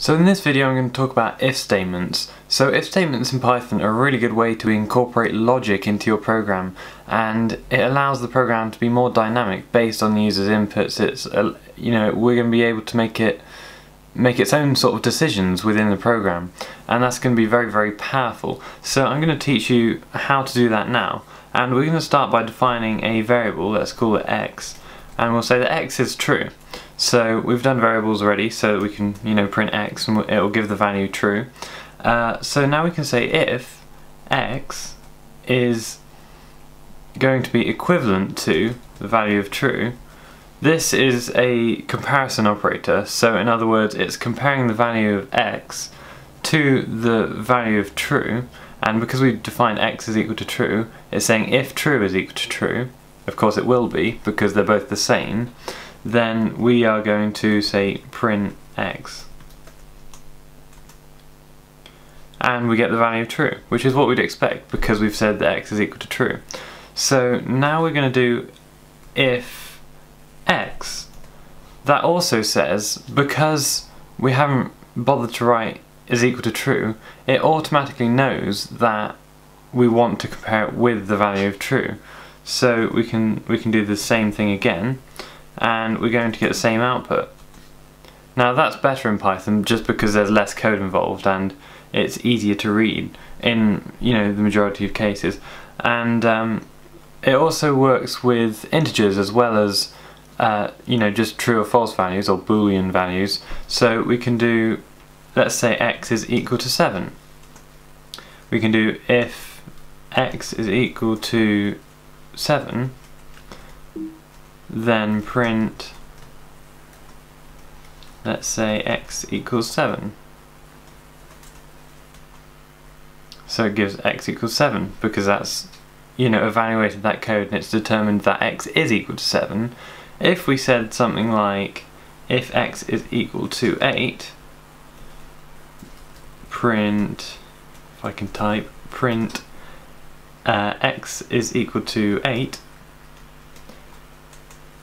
So in this video I'm going to talk about if statements. So if statements in Python are a really good way to incorporate logic into your program and it allows the program to be more dynamic based on the user's inputs. It's uh, you know we're going to be able to make it make its own sort of decisions within the program and that's going to be very very powerful. So I'm going to teach you how to do that now and we're going to start by defining a variable, let's call it x and we'll say that x is true. So we've done variables already so we can you know print x and it will give the value true. Uh, so now we can say if x is going to be equivalent to the value of true this is a comparison operator so in other words it's comparing the value of x to the value of true and because we define x is equal to true it's saying if true is equal to true of course it will be because they're both the same then we are going to say print x. And we get the value of true, which is what we'd expect because we've said that x is equal to true. So now we're going to do if x. That also says, because we haven't bothered to write is equal to true, it automatically knows that we want to compare it with the value of true. So we can we can do the same thing again and we're going to get the same output. Now that's better in Python just because there's less code involved and it's easier to read in you know the majority of cases. And um, it also works with integers as well as uh, you know just true or false values or boolean values. So we can do let's say x is equal to 7 we can do if x is equal to 7 then print let's say x equals 7 so it gives x equals 7 because that's you know evaluated that code and it's determined that x is equal to 7 if we said something like if x is equal to 8 print if I can type print uh, x is equal to 8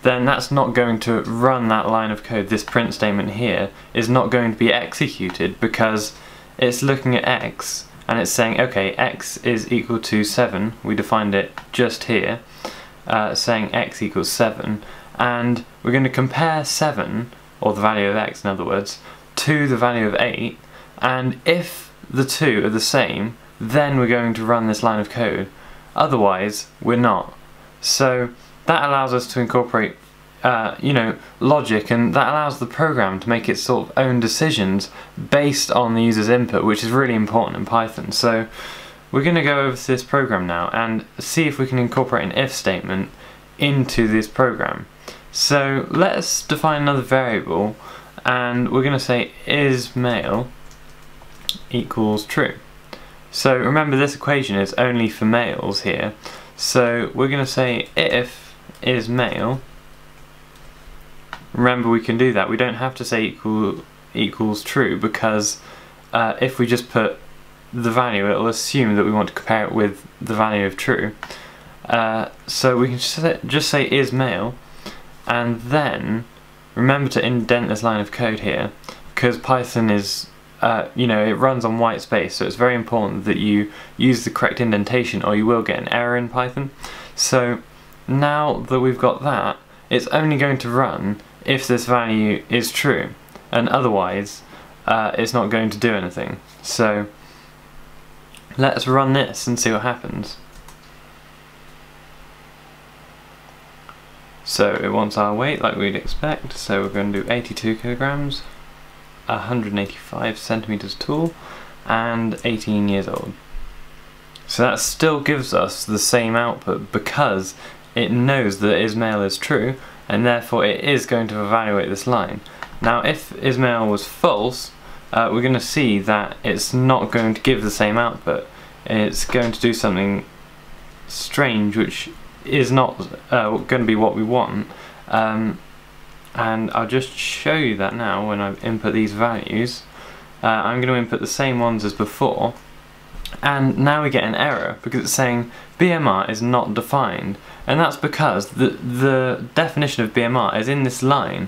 then that's not going to run that line of code. This print statement here is not going to be executed because it's looking at x and it's saying, okay, x is equal to 7. We defined it just here, uh, saying x equals 7. And we're going to compare 7, or the value of x in other words, to the value of 8. And if the two are the same, then we're going to run this line of code. Otherwise, we're not. So that allows us to incorporate uh, you know, logic and that allows the program to make its sort of own decisions based on the user's input, which is really important in Python. So we're going to go over to this program now and see if we can incorporate an if statement into this program. So let's define another variable and we're going to say is male equals true. So remember this equation is only for males here. So we're going to say if is male, remember we can do that. We don't have to say equal equals true because uh, if we just put the value, it'll assume that we want to compare it with the value of true. Uh, so we can just say is male, and then remember to indent this line of code here because Python is uh, you know, it runs on white space, so it's very important that you use the correct indentation or you will get an error in Python. So now that we've got that, it's only going to run if this value is true, and otherwise uh, it's not going to do anything. So let's run this and see what happens. So it wants our weight like we'd expect, so we're going to do 82 kilograms, 185 centimeters tall, and 18 years old. So that still gives us the same output because it knows that is male is true and therefore it is going to evaluate this line. Now if is male was false, uh, we're going to see that it's not going to give the same output. It's going to do something strange which is not uh, going to be what we want. Um, and I'll just show you that now when I input these values. Uh, I'm going to input the same ones as before and now we get an error because it's saying BMR is not defined and that's because the, the definition of BMR is in this line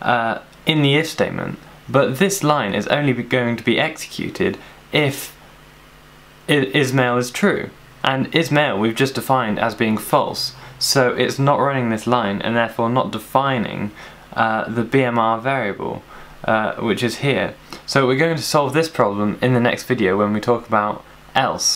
uh, in the if statement But this line is only going to be executed if is male is true. And is male we've just defined as being false. So it's not running this line and therefore not defining uh, the BMR variable, uh, which is here. So we're going to solve this problem in the next video when we talk about else.